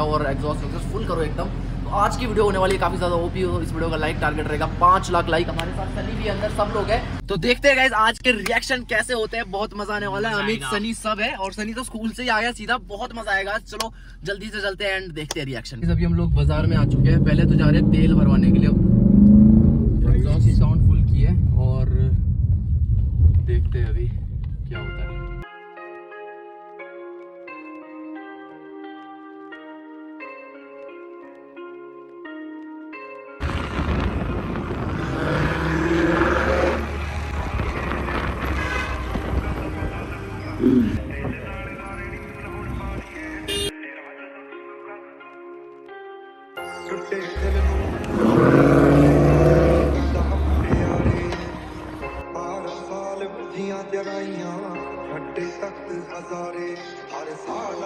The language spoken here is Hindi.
और एग्जॉस्ट फुल करो एकदम। तो आज की वीडियो होने वाली है काफ़ी ज़्यादा ओपी हो इस वीडियो का लाइक टारगेट रहेगा। पाँच लाख लाइक हमारे साथ सनी भी अंदर सब लोग हैं। तो देखते हैं गाइस आज के रिएक्शन कैसे होते हैं। बहुत मज़ा आने वाला है। अमित सनी सब है और सनी तो स्कूल से ही आ गया सीधा। बहुत मज़ा आएगा। चलो जल्दी से चलते हैं एंड देखते हैं रिएक्शन अभी हम लोग बाज़ार में आ चुके हैं। पहले तो जा रहे हैं तेल भरवाने के लिए। एग्जॉस्ट साउंड फुल की है और देखते हैं अभी क्या होता है। ਜੜਾਈਆਂ ਛੱਡੇ ਤੱਕ ਹਜ਼ਾਰੇ ਹਰ ਸਾਲ